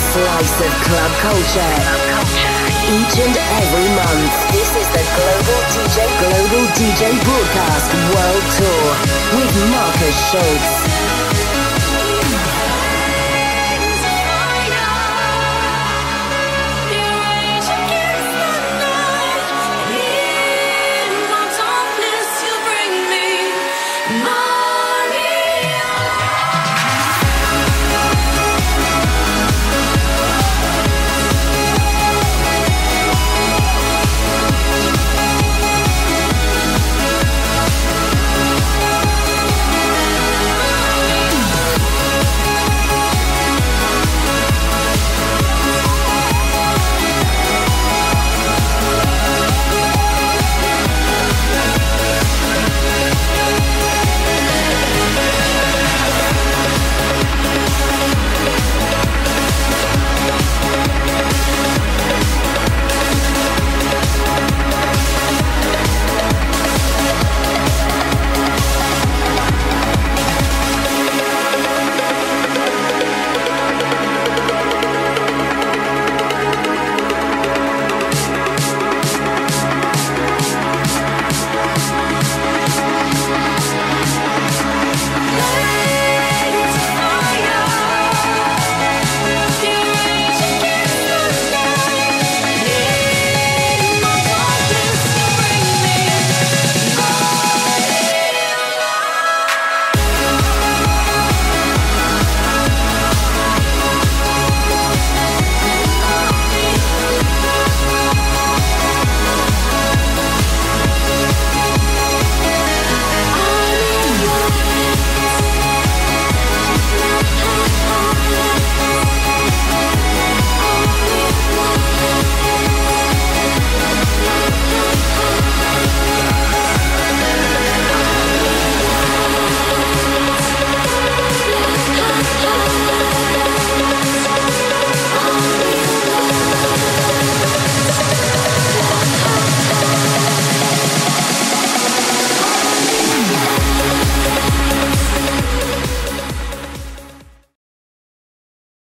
slice of club culture. Each and every month, this is the Global DJ Global DJ Broadcast World Tour with Markus Schulz.